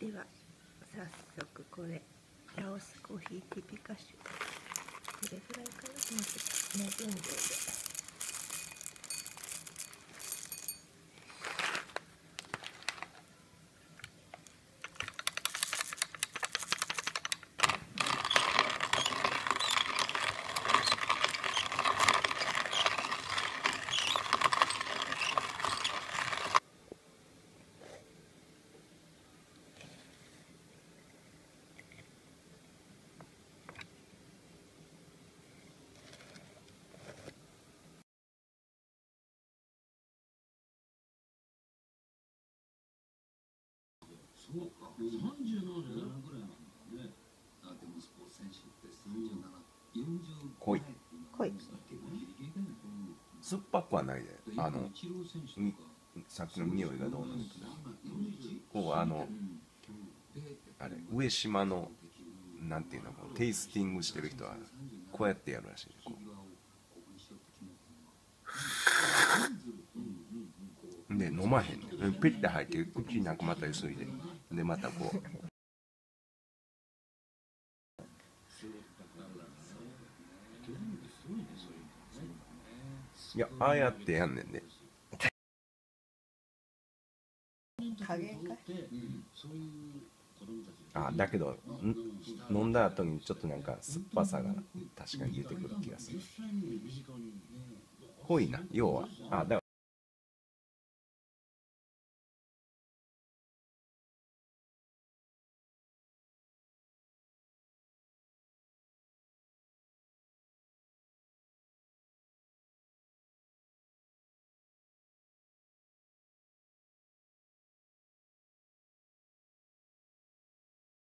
では早速これラオスコーヒーティピカシュ。これぐらいかな？もうちょっともう分量でそうか、37ぐらいなんだね。あでもスポーツ選手って37、40濃い濃い結構ギリギリだね。酸っぱくはないであのさっきの匂いがどうなるか。今41こうあのあれ上島のなんていうのこうテイスティングしてる人はこうやってやるらしいこう。で飲まへんねん。ピッて入って口になんかまたゆすいで。でまたこう。いやああやってやんねんで。加減かあだけどん？飲んだ後にちょっとなんか酸っぱさが確かに出てくる気がする。濃いな要は。あだから